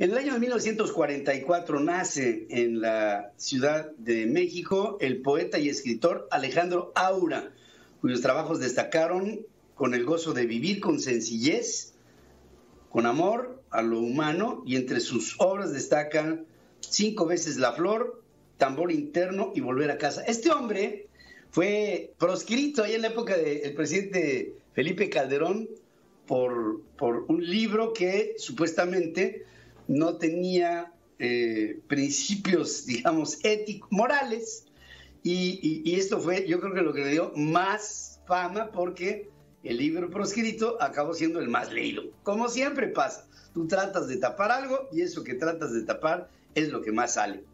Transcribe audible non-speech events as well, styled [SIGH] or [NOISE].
En el año de 1944 nace en la Ciudad de México el poeta y escritor Alejandro Aura, cuyos trabajos destacaron con el gozo de vivir con sencillez, con amor a lo humano, y entre sus obras destacan Cinco veces la flor, Tambor interno y Volver a casa. Este hombre fue proscrito ahí en la época del presidente Felipe Calderón por, por un libro que supuestamente no tenía eh, principios, [LAUGHS] digamos, éticos, morales, y, esto fue, yo creo que lo que le dio más fama porque el libro proscrito acabó siendo el más leído. Como siempre pasa, tú tratas de tapar algo y eso que tratas de tapar es lo que más sale.